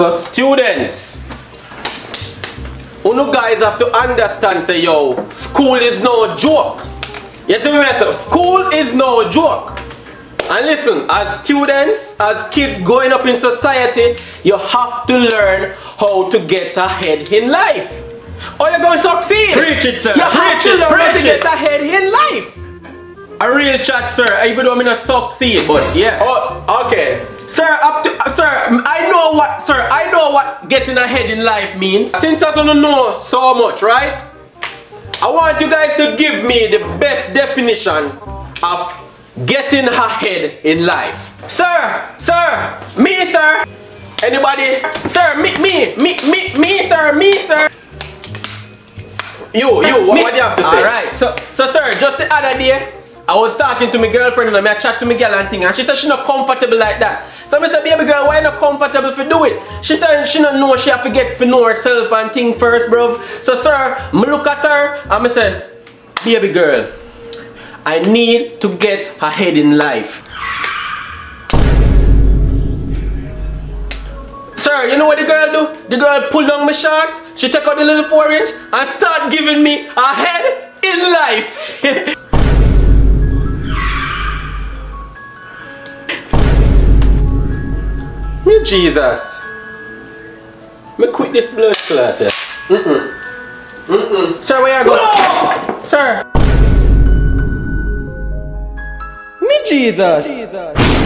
So students, you guys have to understand say yo, school is no joke. You see me say school is no joke. And listen, as students, as kids growing up in society, you have to learn how to get ahead in life. Or you're going to succeed. Preach it, sir. You have Preach to it, learn how to get ahead in life. A real chat, sir. Even though I'm not succeed, but yeah. Oh, okay. Know what, sir, I know what getting ahead in life means. Since I don't know so much, right? I want you guys to give me the best definition of getting ahead in life. Sir, sir, me, sir. Anybody? Sir, me, me, me, me, me, sir, me, sir. You, you, what, what do you have to say? Alright. So, so sir, just the other day, I was talking to my girlfriend and I chat to my girl and thing and she said she not comfortable like that. So I said, baby girl, why not comfortable for do it? She said she don't know she have to get to know herself and thing first, bro. So sir, me look at her and I say, baby girl, I need to get ahead in life. Sir, you know what the girl do? The girl pull down my shorts, she take out the little four inch and start giving me a head in life. me Jesus. Me quit this blood clot. eh. Mm-mm. Mm-mm. Sir, where you go? Sir. Me Jesus.